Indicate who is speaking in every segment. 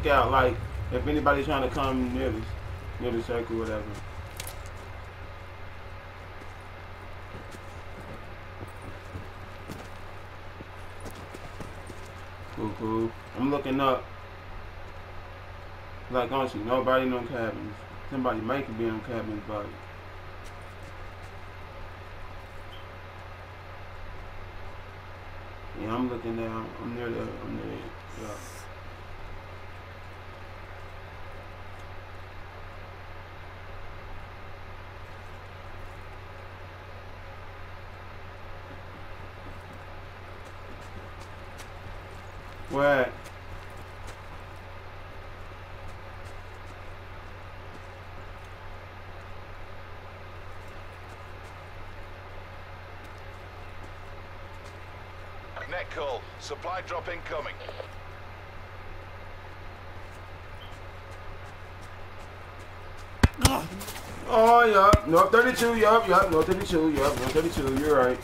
Speaker 1: lookout, like if anybody's trying to come near this, near the circle, whatever. Cool, cool. I'm looking up. Like, honestly, nobody in them cabins. Somebody might be in them cabins, but Yeah, I'm looking down. I'm near the. I'm near. The, yeah. Where?
Speaker 2: Net call. Supply drop incoming.
Speaker 1: Oh, yeah. No, 32. Yup, yup. No, 32. Yup, no, 32. You're right.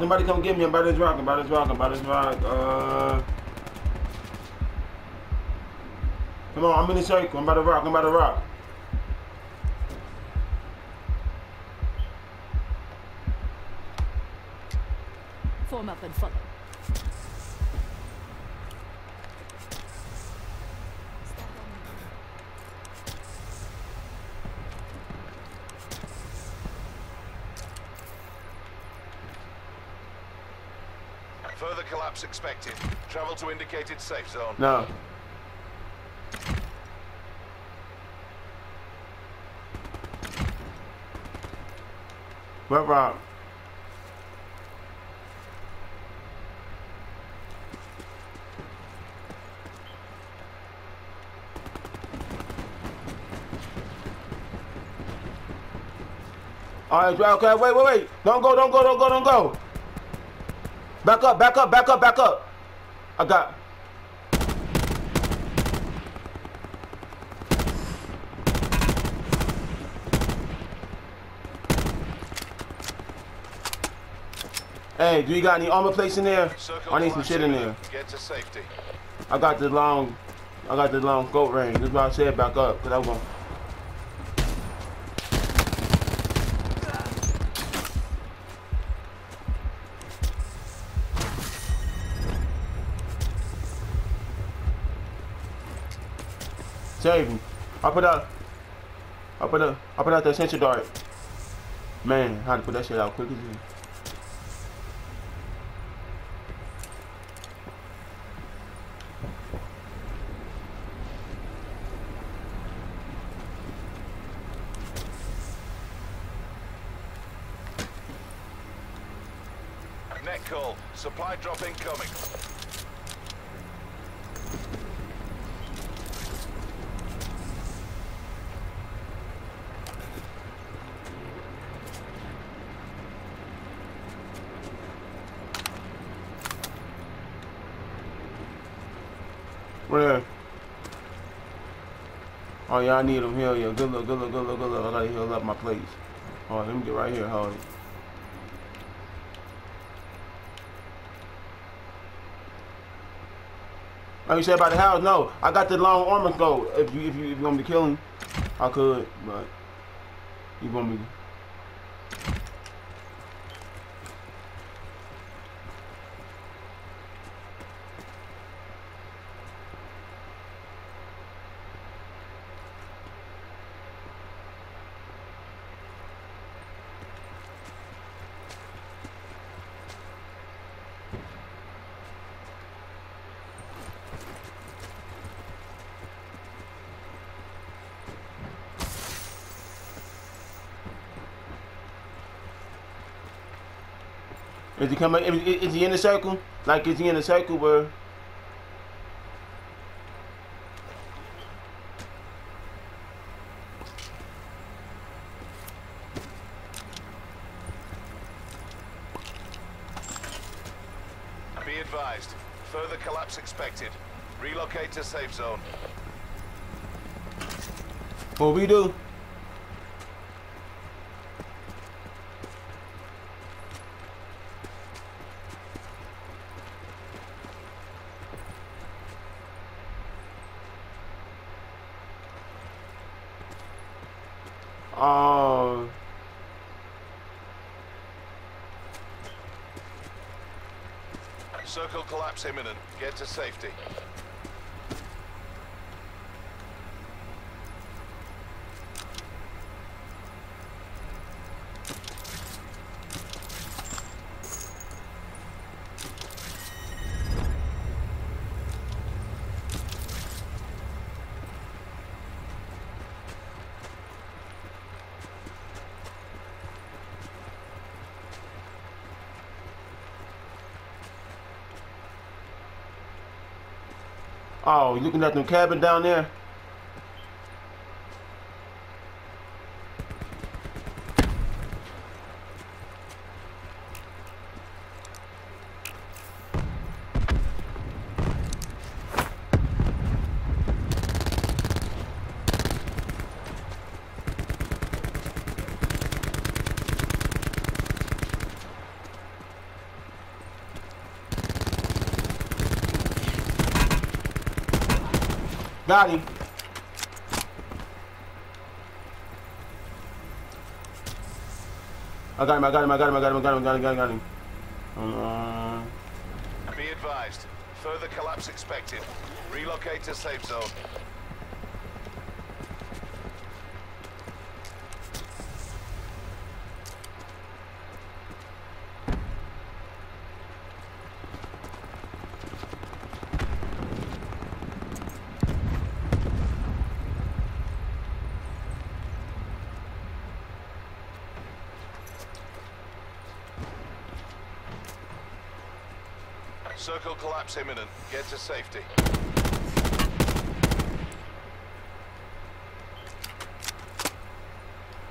Speaker 1: Somebody come get me. I'm by this rock. I'm by this rock. I'm by this rock. Uh, come on. I'm in the circle. I'm about to rock. I'm about to rock.
Speaker 3: Form up and follow.
Speaker 2: Further collapse expected. Travel to indicated safe zone.
Speaker 1: No. What rock? All right, okay, wait, wait, wait. Don't go, don't go, don't go, don't go. Back up, back up, back up, back up. I got. Hey, do you got any armor plates in there?
Speaker 2: Circle
Speaker 1: I need some shit in there.
Speaker 2: Get to safety.
Speaker 1: I got the long, I got the long goat range. That's why I said back up, cause I'm going. Save him. I put out. I put out. I put out the sensor dart. Man, how to put that shit out quick as hell.
Speaker 2: Net call. Supply drop incoming.
Speaker 1: Where? Oh I need them. Hell yeah. Good look, good look, good look, good look. I gotta heal up my plates. Oh, let me get right here, hold it. Oh, you said about the house? No, I got the long armor go. If you if you if you want me to kill him, I could, but you want me to. Is he coming? Is, he in the circle? Like, is he in the circle where?
Speaker 2: Be advised. Further collapse expected. Relocate to safe zone.
Speaker 1: What we do? Oh.
Speaker 2: Circle collapse imminent. Get to safety.
Speaker 1: Oh, you looking at them cabin down there? Got him. I got him, I got him, I got him, I got him, I got him, got him, got him, got him.
Speaker 2: Be advised. Further collapse expected. Relocate to safe zone. Circle collapse imminent. Get to safety.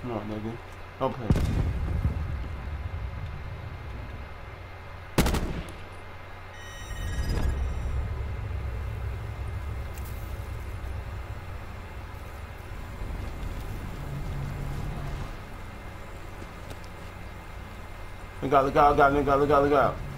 Speaker 1: on, nigga. Don't. Look out, look out, look out, look out, look out, look out.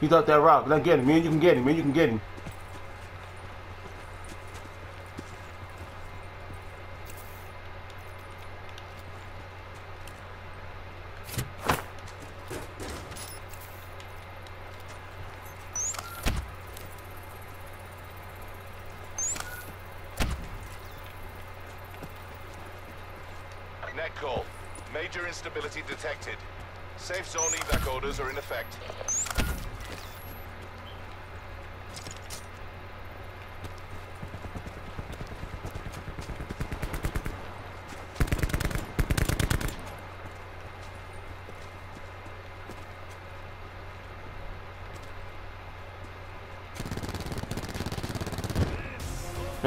Speaker 1: He's up that rock. Let's get him. Man, you can get him. Man, you can get him.
Speaker 2: Net call. Major instability detected. Safe zone evac orders are in effect.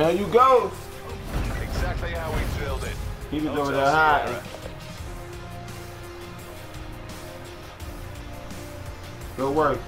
Speaker 1: There you go.
Speaker 2: Exactly how we drilled it.
Speaker 1: He was
Speaker 2: Hotel
Speaker 1: over there hiding. Good work.